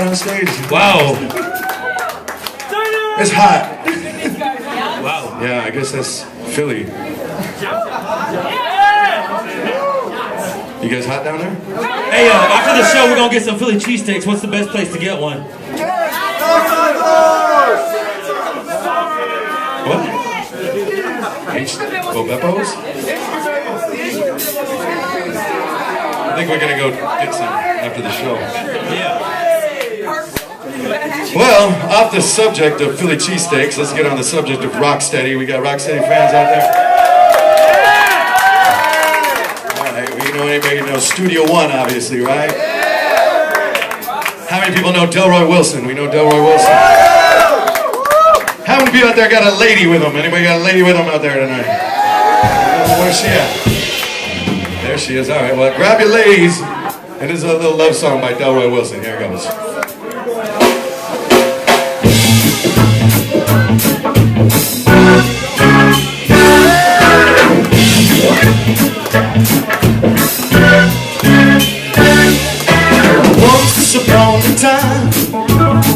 on stage. Wow. It's hot. Wow. Yeah, I guess that's Philly. You guys hot down there? Hey, uh, after the show, we're gonna get some Philly cheesesteaks. What's the best place to get one? What? H- oh, Beppo's? I think we're gonna go get some after the show. Yeah. Well, off the subject of Philly cheesesteaks, let's get on the subject of Rocksteady. We got Rocksteady fans out there. All right, we know anybody knows Studio One, obviously, right? How many people know Delroy Wilson? We know Delroy Wilson. How many people out there got a lady with them? Anybody got a lady with them out there tonight? Where's she at? There she is. All right, well, grab your ladies. And this is a little love song by Delroy Wilson. Here it goes. Time,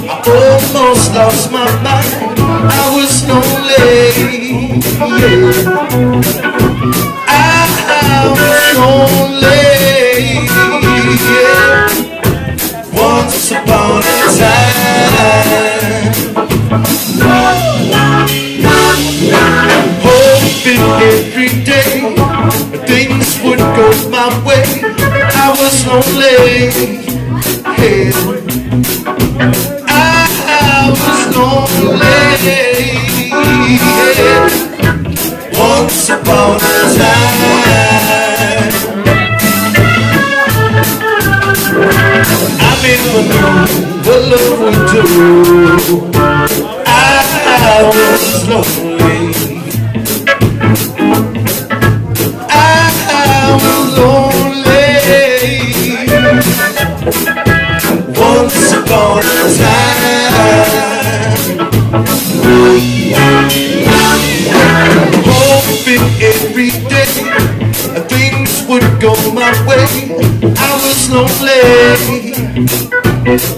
I almost lost my mind. I was lonely. Yeah. I was lonely. Yeah. Once upon a time, hoping every day things would go my way. I was lonely. Yeah. Once upon a time. I never knew what love would do. I was lonely. Go my way. I was lonely.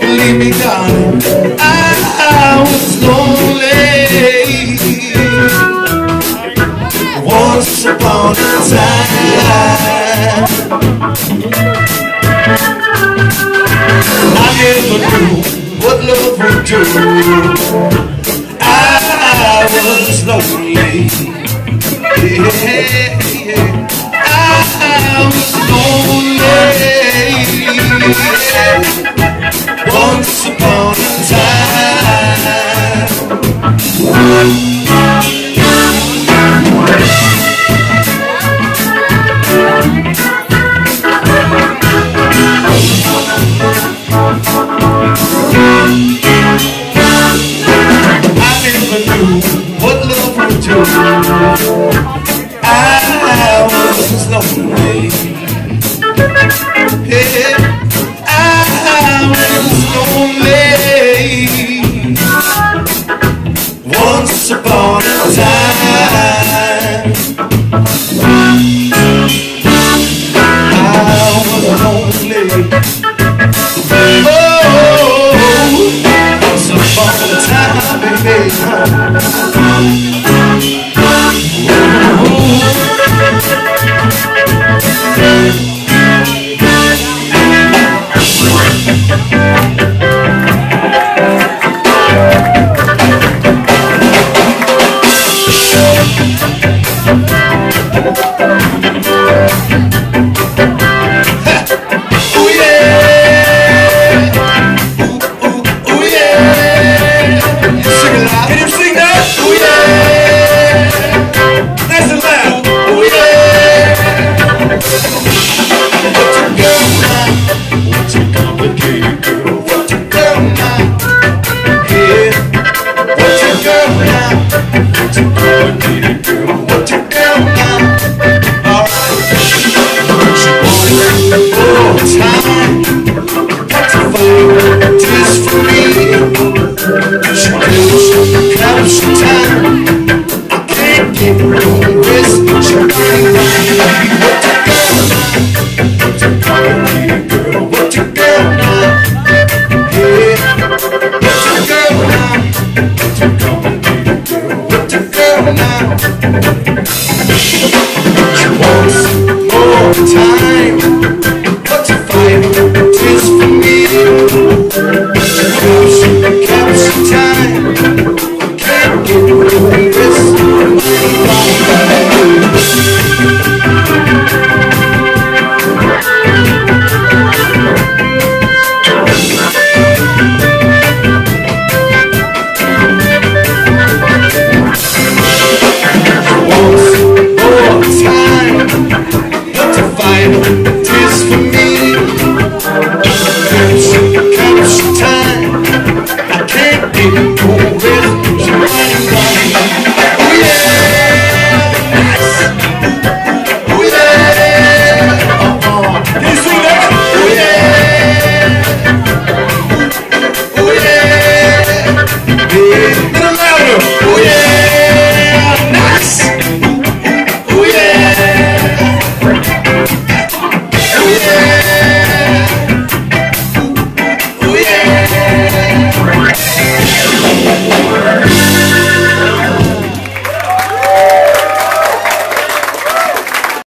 Believe me, darling, I was lonely. Once upon a time. I never knew what love would do. I I was lonely. Yeah. Upon a time. Hey.